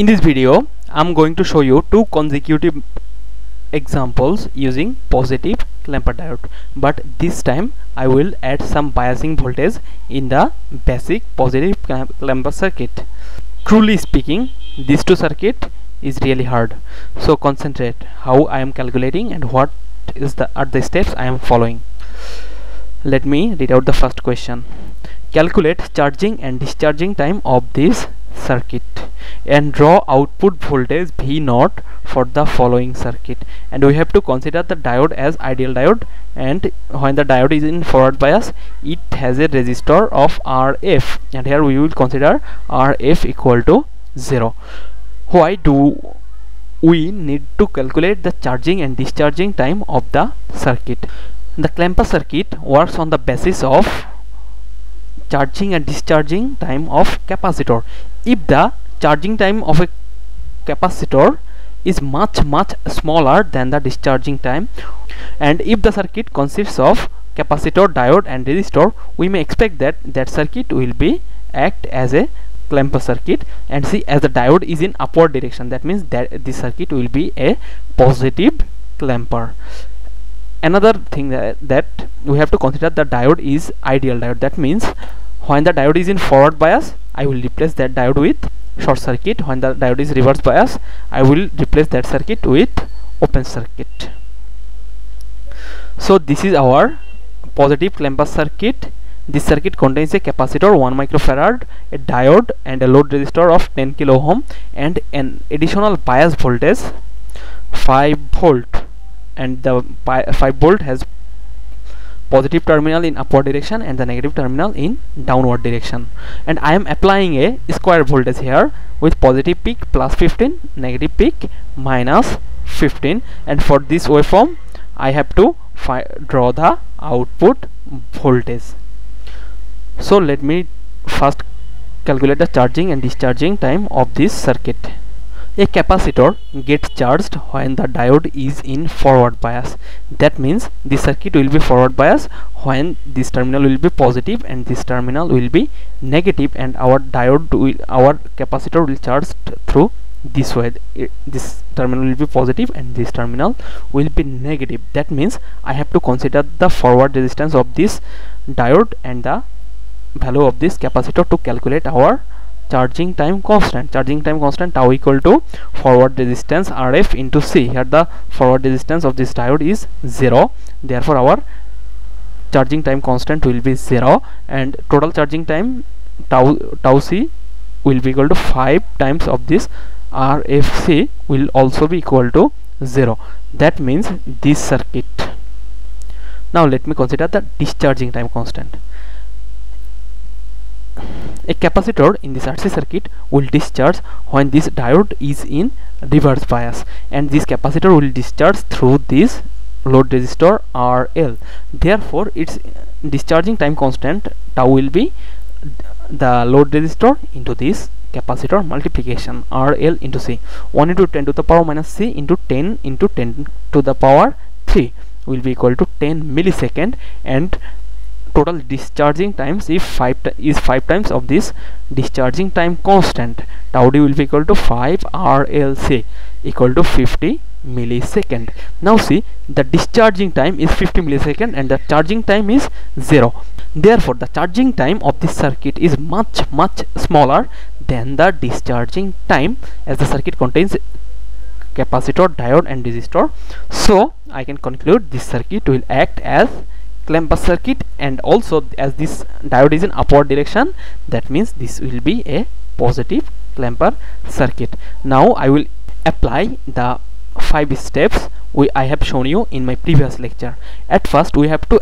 In this video, I'm going to show you two consecutive examples using positive clamper diode but this time I will add some biasing voltage in the basic positive clamper circuit. Truly speaking, these two circuit is really hard so concentrate how I am calculating and what is the are the steps I am following. Let me read out the first question. Calculate charging and discharging time of this circuit and draw output voltage V naught for the following circuit. And we have to consider the diode as ideal diode. And when the diode is in forward bias it has a resistor of RF and here we will consider RF equal to 0 why do we need to calculate the charging and discharging time of the circuit? The clamper circuit works on the basis of charging and discharging time of capacitor if the charging time of a capacitor is much much smaller than the discharging time and if the circuit consists of capacitor diode and resistor we may expect that that circuit will be act as a clamper circuit and see as the diode is in upward direction. That means that this circuit will be a positive clamper another thing that, that we have to consider the diode is ideal diode. That means when the diode is in forward bias I will replace that diode with short circuit. When the diode is reverse bias I will replace that circuit with open circuit. So this is our positive clamper circuit. This circuit contains a capacitor 1 microfarad a diode and a load resistor of 10 kilo ohm and an additional bias voltage 5 volt. And the 5 volt has positive terminal in upward direction and the negative terminal in downward direction. And I am applying a square voltage here with positive peak plus 15 negative peak minus 15 and for this waveform I have to draw the output voltage. So let me first calculate the charging and discharging time of this circuit a capacitor gets charged when the diode is in forward bias. That means the circuit will be forward bias when this terminal will be positive and this terminal will be negative and our diode will our capacitor will charge through this way. This terminal will be positive and this terminal will be negative. That means I have to consider the forward resistance of this diode and the value of this capacitor to calculate our charging time constant. Charging time constant tau equal to forward resistance rf into c. Here the forward resistance of this diode is 0 therefore our charging time constant will be 0 and total charging time tau tau c will be equal to 5 times of this rfc will also be equal to 0 that means this circuit. Now let me consider the discharging time constant a capacitor in this RC circuit will discharge when this diode is in reverse bias and this capacitor will discharge through this load resistor RL therefore its discharging time constant tau will be the load resistor into this capacitor multiplication RL into C. 1 into 10 to the power minus C into 10 into 10 to the power 3 will be equal to 10 millisecond and total discharging times if 5 is 5 times of this discharging time constant. Tau d will be equal to 5 RLC equal to 50 millisecond. Now see the discharging time is 50 millisecond and the charging time is 0 therefore the charging time of this circuit is much much smaller than the discharging time as the circuit contains capacitor diode and resistor. So I can conclude this circuit will act as clamper circuit and also as this diode is in upward direction that means this will be a positive clamper circuit. Now I will apply the five steps we I have shown you in my previous lecture. At first we have to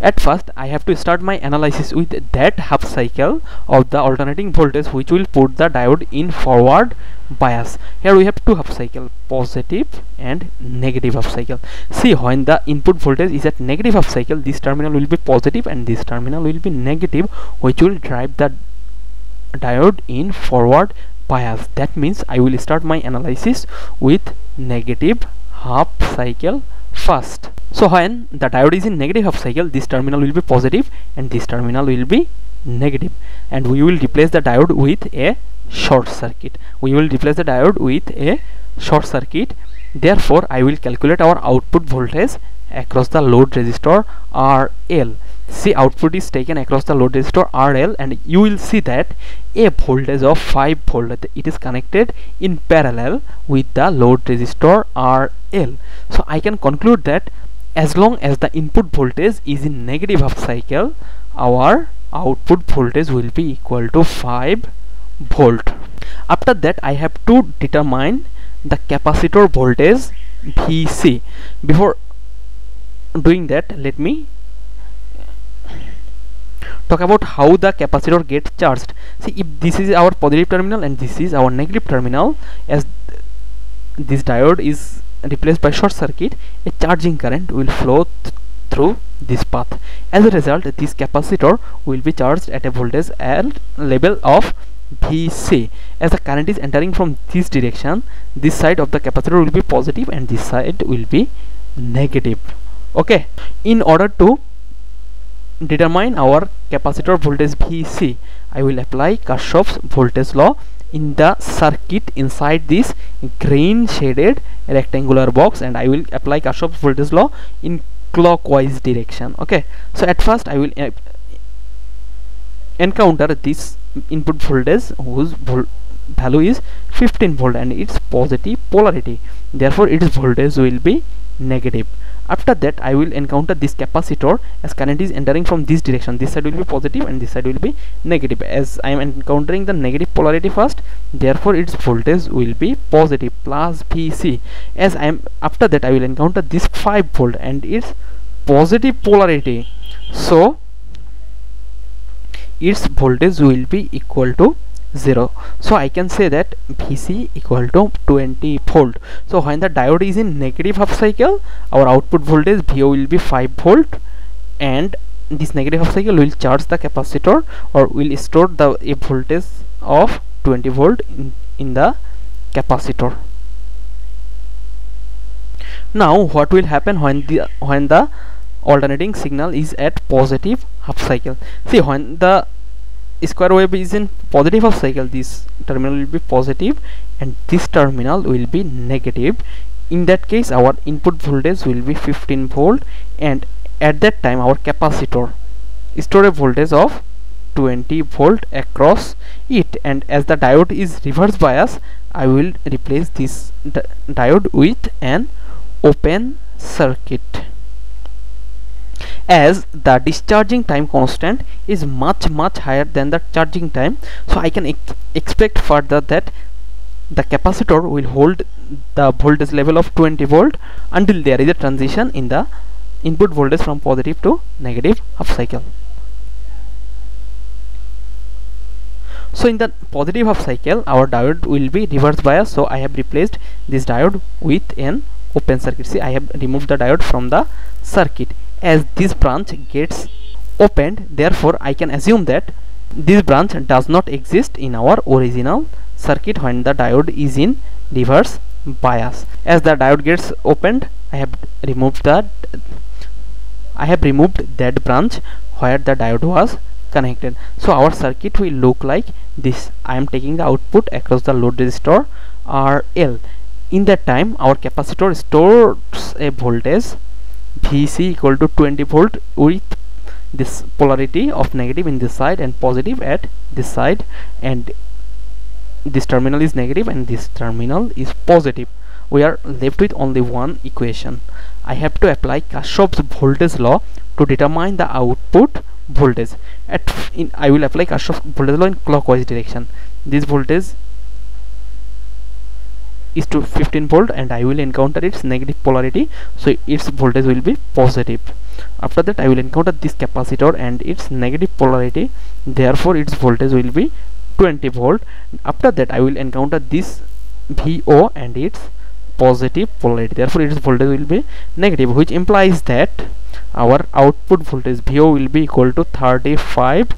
at first I have to start my analysis with that half cycle of the alternating voltage which will put the diode in forward bias. Here we have two half cycle positive and negative half cycle. See when the input voltage is at negative half cycle this terminal will be positive and this terminal will be negative which will drive the diode in forward bias. That means I will start my analysis with negative half cycle first. So when the diode is in negative half cycle this terminal will be positive and this terminal will be negative. And we will replace the diode with a short circuit. We will replace the diode with a short circuit. Therefore I will calculate our output voltage across the load resistor RL see output is taken across the load resistor RL and you will see that a voltage of 5 volt it is connected in parallel with the load resistor RL so I can conclude that as long as the input voltage is in negative half cycle our output voltage will be equal to 5 volt. After that I have to determine the capacitor voltage VC before doing that let me talk about how the capacitor gets charged. See if this is our positive terminal and this is our negative terminal as this diode is replaced by short circuit a charging current will flow th through this path. As a result this capacitor will be charged at a voltage at level of VC as the current is entering from this direction this side of the capacitor will be positive and this side will be negative. Okay. In order to determine our capacitor voltage VC I will apply Kirchhoff's voltage law in the circuit inside this green shaded rectangular box and I will apply Kirchhoff's voltage law in clockwise direction. Okay. So at first I will uh, encounter this input voltage whose vol value is 15 volt and its positive polarity. Therefore its voltage will be negative after that I will encounter this capacitor as current is entering from this direction. This side will be positive and this side will be negative. As I am encountering the negative polarity first therefore its voltage will be positive plus VC as I am after that I will encounter this 5 volt and its positive polarity. So its voltage will be equal to 0 so I can say that VC equal to 20 volt. So when the diode is in negative half cycle our output voltage VO will be 5 volt and this negative half cycle will charge the capacitor or will store the a voltage of 20 volt in, in the capacitor. Now what will happen when the when the alternating signal is at positive half cycle? See when the square wave is in positive half cycle. This terminal will be positive and this terminal will be negative. In that case our input voltage will be 15 volt and at that time our capacitor store a voltage of 20 volt across it. And as the diode is reverse bias I will replace this di diode with an open circuit as the discharging time constant is much much higher than the charging time. So I can ex expect further that the capacitor will hold the voltage level of 20 volt until there is a transition in the input voltage from positive to negative half cycle. So in the positive half cycle our diode will be reverse bias. So I have replaced this diode with an open circuit. See I have removed the diode from the circuit as this branch gets opened therefore I can assume that this branch does not exist in our original circuit when the diode is in reverse bias. As the diode gets opened I have removed that I have removed that branch where the diode was connected. So our circuit will look like this. I am taking the output across the load resistor RL in that time our capacitor stores a voltage VC equal to 20 volt with this polarity of negative in this side and positive at this side. And this terminal is negative and this terminal is positive. We are left with only one equation. I have to apply Kirchhoff's voltage law to determine the output voltage. At in I will apply Kirchhoff's voltage law in clockwise direction. This voltage is to 15 volt and I will encounter its negative polarity. So its voltage will be positive. After that I will encounter this capacitor and its negative polarity. Therefore its voltage will be 20 volt. After that I will encounter this VO and its positive polarity. Therefore its voltage will be negative which implies that our output voltage VO will be equal to 35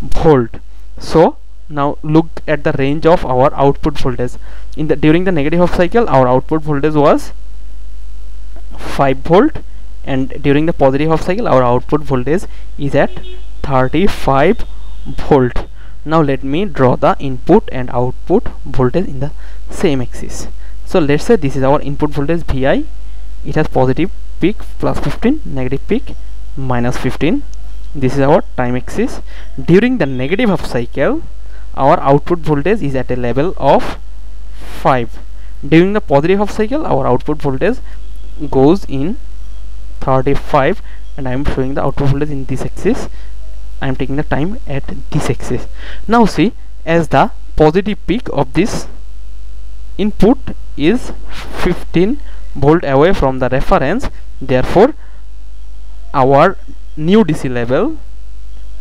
volt. So now look at the range of our output voltage. In the during the negative half cycle our output voltage was 5 volt. And during the positive half cycle our output voltage is at 35 volt. Now let me draw the input and output voltage in the same axis. So let's say this is our input voltage vi it has positive peak plus 15 negative peak minus 15 this is our time axis. During the negative half cycle our output voltage is at a level of 5 during the positive half cycle our output voltage goes in 35 and I am showing the output voltage in this axis. I am taking the time at this axis. Now see as the positive peak of this input is 15 volt away from the reference therefore our new DC level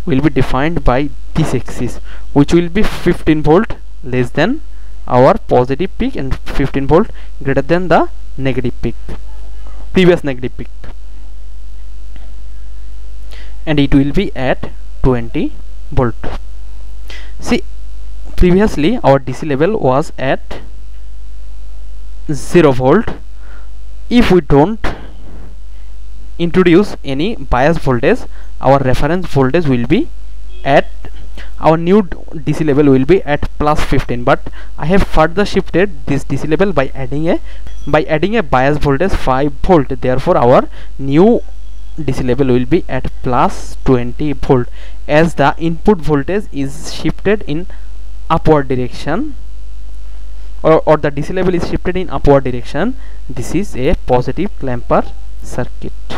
will be defined by this axis which will be 15 volt less than our positive peak and 15 volt greater than the negative peak previous negative peak. And it will be at 20 volt. See previously our DC level was at 0 volt. If we don't introduce any bias voltage our reference voltage will be at our new DC level will be at plus 15 but I have further shifted this DC level by adding a by adding a bias voltage 5 volt. Therefore our new DC level will be at plus 20 volt as the input voltage is shifted in upward direction. Or, or the DC level is shifted in upward direction. This is a positive clamper circuit